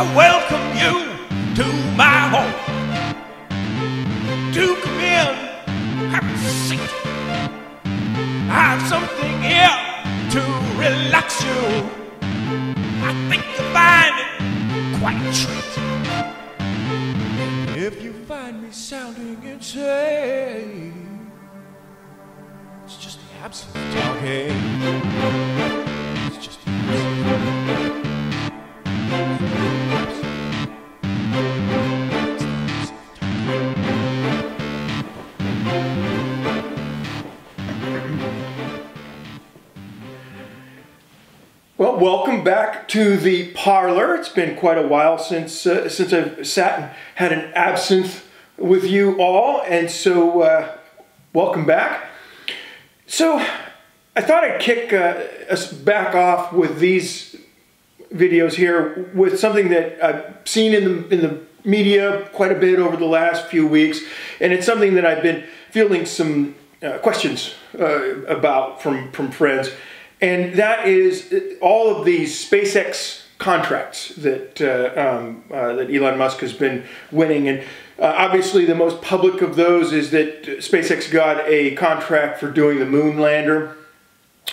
I welcome you to my home. Do come in, have a seat. I have something here to relax you. I think you'll find it quite a treat. If you find me sounding insane, it's just the absinthe of talking. Welcome back to the parlor. It's been quite a while since uh, since I've sat and had an absinthe with you all, and so uh, welcome back. So, I thought I'd kick uh, us back off with these videos here with something that I've seen in the in the media quite a bit over the last few weeks, and it's something that I've been fielding some uh, questions uh, about from from friends, and that is all of these SpaceX contracts that uh, um, uh, that Elon Musk has been winning, and uh, obviously the most public of those is that SpaceX got a contract for doing the moon lander.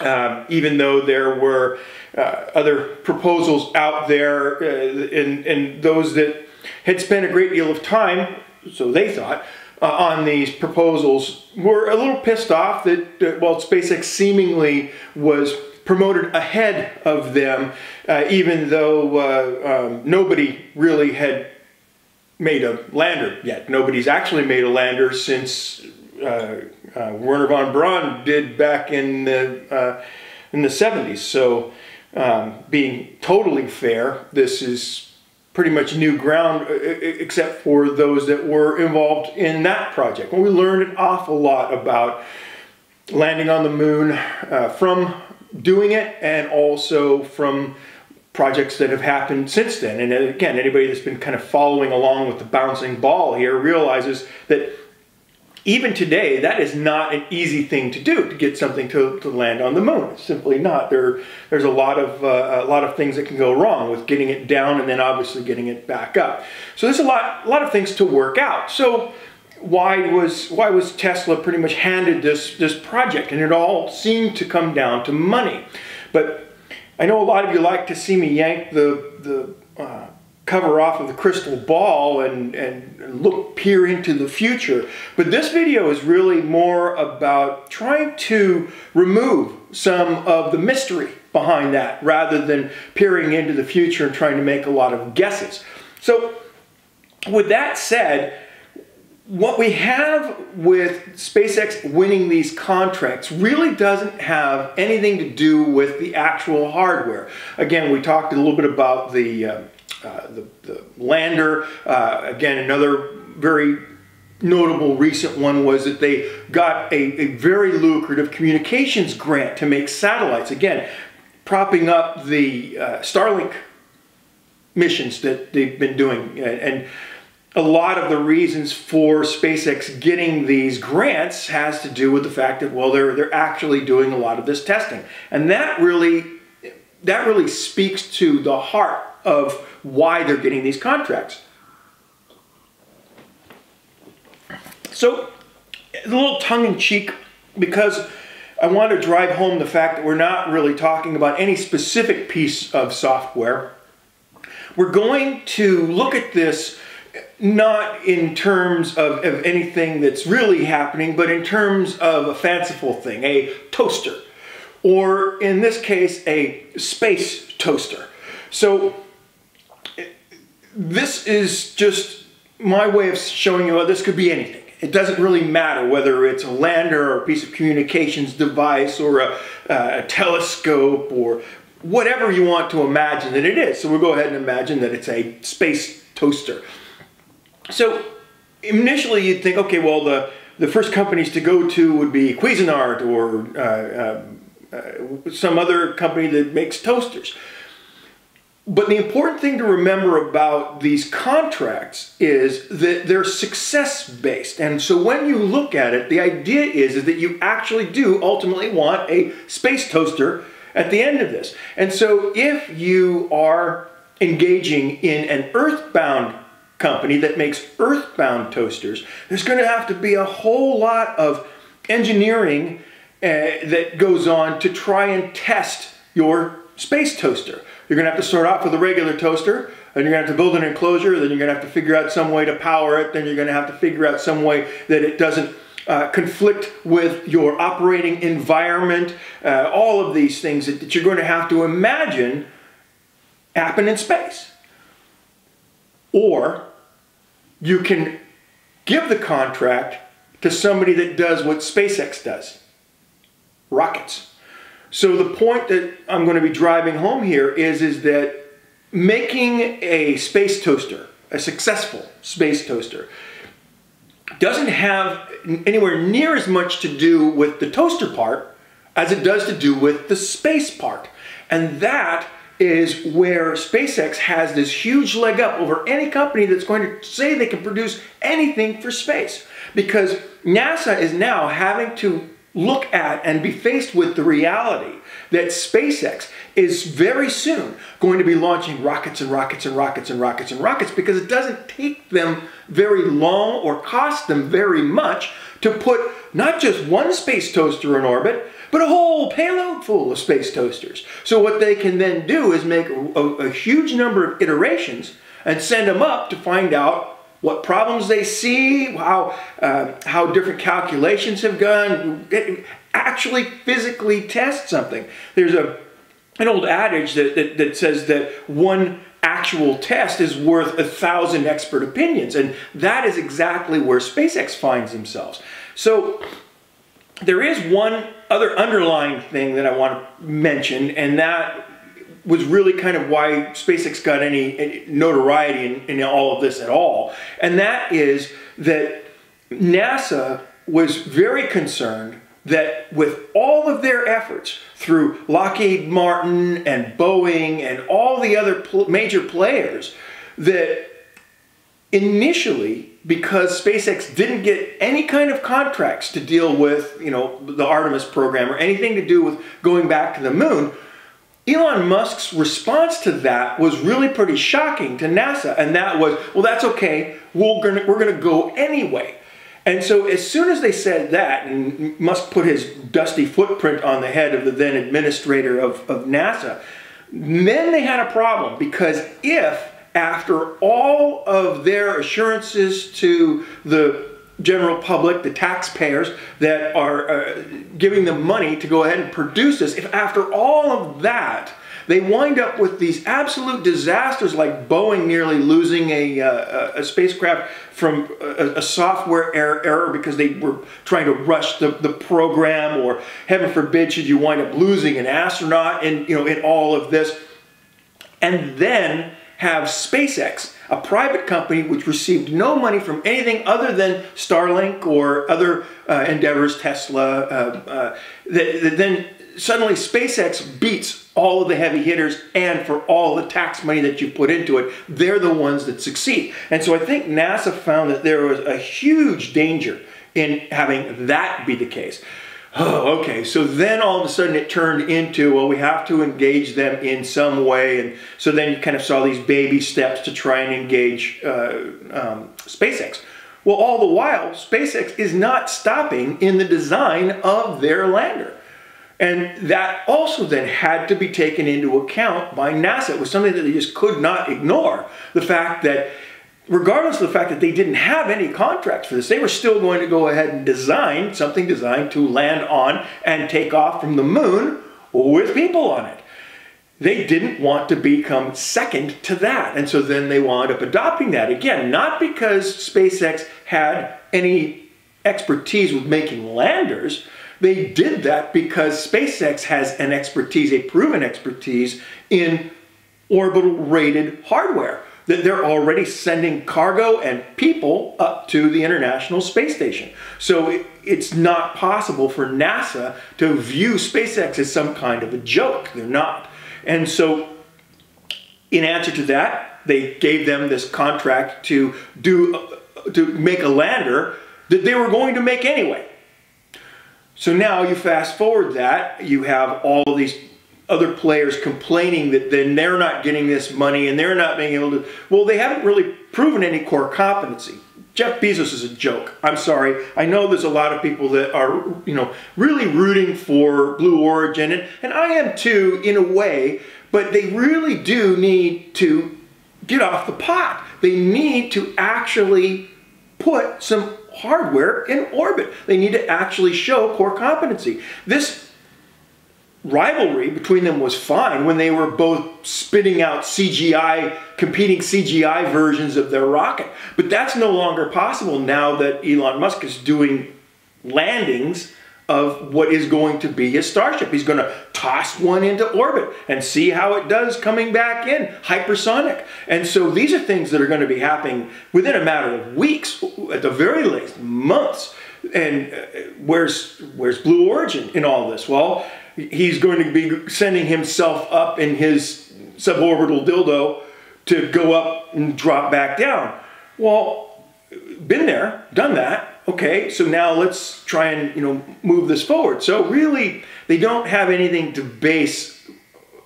Um, even though there were uh, other proposals out there, uh, and, and those that had spent a great deal of time, so they thought, uh, on these proposals were a little pissed off that, uh, well, SpaceX seemingly was promoted ahead of them, uh, even though uh, um, nobody really had made a lander yet. Nobody's actually made a lander since uh, uh, Wernher von Braun did back in the in the 70s. So, um, being totally fair, this is pretty much new ground, uh, except for those that were involved in that project. And we learned an awful lot about landing on the moon uh, from doing it, and also from projects that have happened since then. And again, anybody that's been kind of following along with the bouncing ball here realizes that even today, that is not an easy thing to do to get something to, to land on the moon. It's simply not. There, there's a lot of uh, a lot of things that can go wrong with getting it down and then obviously getting it back up. So there's a lot, a lot of things to work out. So why was why was Tesla pretty much handed this this project? And it all seemed to come down to money. But I know a lot of you like to see me yank the the uh, cover off of the crystal ball and, and look peer into the future. But this video is really more about trying to remove some of the mystery behind that rather than peering into the future and trying to make a lot of guesses. So with that said, what we have with SpaceX winning these contracts really doesn't have anything to do with the actual hardware. Again, we talked a little bit about the uh, the, the, lander. Uh, again, another very notable recent one was that they got a, a, very lucrative communications grant to make satellites. Again, propping up the uh, Starlink missions that they've been doing. And a lot of the reasons for SpaceX getting these grants has to do with the fact that, well, they're, they're actually doing a lot of this testing. And that really, that really speaks to the heart of why they're getting these contracts. So, a little tongue-in-cheek, because I want to drive home the fact that we're not really talking about any specific piece of software. We're going to look at this not in terms of, of anything that's really happening, but in terms of a fanciful thing, a toaster, or in this case, a space toaster. So this is just my way of showing you how this could be anything. It doesn't really matter whether it's a lander or a piece of communications device or a, a telescope or whatever you want to imagine that it is. So we'll go ahead and imagine that it's a space toaster. So initially you'd think, okay, well the, the first companies to go to would be Cuisinart or uh, uh, uh, some other company that makes toasters. But the important thing to remember about these contracts is that they're success based. And so when you look at it, the idea is, is that you actually do ultimately want a space toaster at the end of this. And so if you are engaging in an earthbound company that makes earthbound toasters, there's going to have to be a whole lot of engineering uh, that goes on to try and test your space toaster. You're to have to start off with a regular toaster, then you're to have to build an enclosure, then you're to have to figure out some way to power it, then you're going to have to figure out some way that it doesn't uh, conflict with your operating environment, uh, all of these things that, that you're going to have to imagine happen in space. Or you can give the contract to somebody that does what SpaceX does rockets. So the point that I'm going to be driving home here is, is that making a space toaster, a successful space toaster, doesn't have anywhere near as much to do with the toaster part as it does to do with the space part. And that is where SpaceX has this huge leg up over any company that's going to say they can produce anything for space. Because NASA is now having to look at and be faced with the reality that SpaceX is very soon going to be launching rockets and rockets and rockets and rockets and rockets because it doesn't take them very long or cost them very much to put not just one space toaster in orbit, but a whole payload full of space toasters. So what they can then do is make a, a huge number of iterations and send them up to find out what problems they see, how, uh, how different calculations have gone, actually physically test something. There's a, an old adage that, that, that says that one actual test is worth a thousand expert opinions, and that is exactly where SpaceX finds themselves. So there is one other underlying thing that I want to mention, and that was really kind of why SpaceX got any notoriety in, in all of this at all. And that is that NASA was very concerned that with all of their efforts through Lockheed Martin and Boeing and all the other pl major players, that initially, because SpaceX didn't get any kind of contracts to deal with, you know, the Artemis program or anything to do with going back to the moon, Elon Musk's response to that was really pretty shocking to NASA, and that was, well, that's okay, we're gonna, we're gonna go anyway. And so as soon as they said that, and Musk put his dusty footprint on the head of the then administrator of, of NASA, then they had a problem because if after all of their assurances to the general public, the taxpayers that are uh, giving them money to go ahead and produce this, if after all of that, they wind up with these absolute disasters like Boeing nearly losing a, uh, a spacecraft from a, a software error, error, because they were trying to rush the, the program, or heaven forbid, should you wind up losing an astronaut in, you know, in all of this. And then have SpaceX, a private company which received no money from anything other than Starlink or other uh, endeavors, Tesla, uh, uh, that, that then suddenly SpaceX beats all of the heavy hitters and for all the tax money that you put into it, they're the ones that succeed. And so I think NASA found that there was a huge danger in having that be the case. Oh, okay. So then all of a sudden it turned into, well, we have to engage them in some way. And so then you kind of saw these baby steps to try and engage uh, um, SpaceX. Well, all the while, SpaceX is not stopping in the design of their lander. And that also then had to be taken into account by NASA. It was something that they just could not ignore. The fact that regardless of the fact that they didn't have any contracts for this, they were still going to go ahead and design something designed to land on and take off from the moon with people on it. They didn't want to become second to that. And so then they wound up adopting that. Again, not because SpaceX had any expertise with making landers. They did that because SpaceX has an expertise, a proven expertise in orbital rated hardware that they're already sending cargo and people up to the International Space Station. So it's not possible for NASA to view SpaceX as some kind of a joke. They're not. And so, in answer to that, they gave them this contract to do to make a lander that they were going to make anyway. So now you fast forward that, you have all these other players complaining that then they're not getting this money and they're not being able to. Well, they haven't really proven any core competency. Jeff Bezos is a joke. I'm sorry. I know there's a lot of people that are, you know, really rooting for Blue Origin, and, and I am too, in a way, but they really do need to get off the pot. They need to actually put some hardware in orbit. They need to actually show core competency. This rivalry between them was fine when they were both spitting out CGI, competing CGI versions of their rocket. But that's no longer possible now that Elon Musk is doing landings of what is going to be his Starship. He's going to toss one into orbit and see how it does coming back in, hypersonic. And so these are things that are going to be happening within a matter of weeks, at the very least, months. And uh, where's where's Blue Origin in all this? Well, he's going to be sending himself up in his suborbital dildo to go up and drop back down. Well, been there, done that. Okay, so now let's try and you know move this forward. So really, they don't have anything to base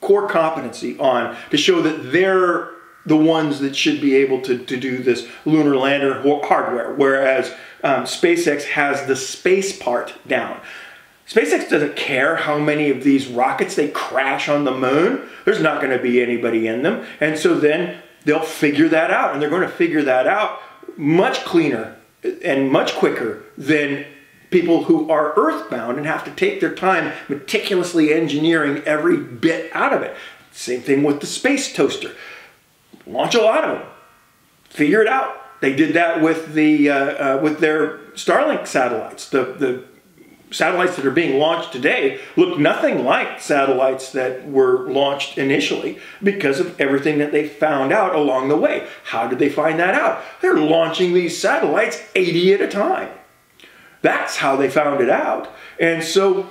core competency on to show that they're the ones that should be able to, to do this lunar lander hardware, whereas um, SpaceX has the space part down. SpaceX doesn't care how many of these rockets they crash on the moon. There's not going to be anybody in them. And so then they'll figure that out. And they're going to figure that out much cleaner and much quicker than people who are earthbound and have to take their time meticulously engineering every bit out of it. Same thing with the space toaster. Launch a lot of them. Figure it out. They did that with the uh, uh, with their Starlink satellites. The the satellites that are being launched today look nothing like satellites that were launched initially because of everything that they found out along the way. How did they find that out? They're launching these satellites 80 at a time. That's how they found it out. And so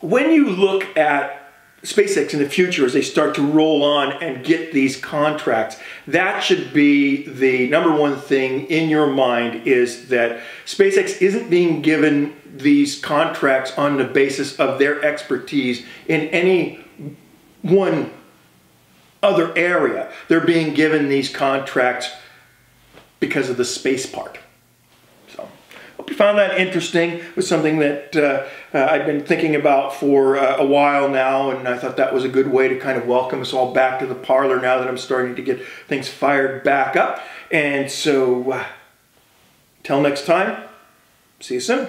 when you look at SpaceX in the future as they start to roll on and get these contracts, that should be the number one thing in your mind is that SpaceX isn't being given these contracts on the basis of their expertise in any one other area. They're being given these contracts because of the space part. Hope you found that interesting. It was something that uh, uh, I've been thinking about for uh, a while now, and I thought that was a good way to kind of welcome us all back to the parlor now that I'm starting to get things fired back up. And so, uh, till next time, see you soon.